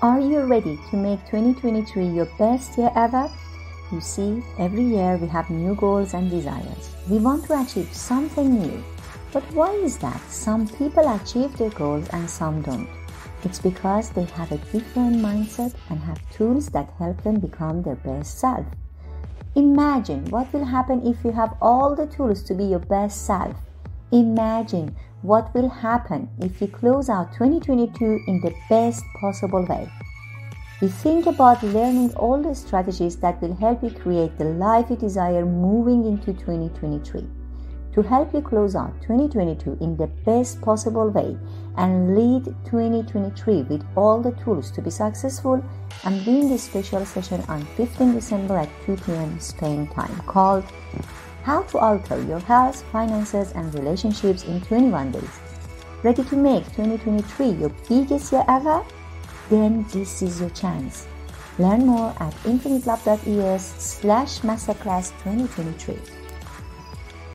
Are you ready to make 2023 your best year ever? You see, every year we have new goals and desires. We want to achieve something new. But why is that? Some people achieve their goals and some don't. It's because they have a different mindset and have tools that help them become their best self. Imagine what will happen if you have all the tools to be your best self. Imagine what will happen if you close out 2022 in the best possible way. We think about learning all the strategies that will help you create the life you desire moving into 2023 to help you close out 2022 in the best possible way and lead 2023 with all the tools to be successful. I'm doing this special session on 15 December at 2 p.m. Spain time called How to Alter Your Health, Finances, and Relationships in 21 Days. Ready to make 2023 your biggest year ever? Then this is your chance. Learn more at infinitelove.es slash masterclass 2023.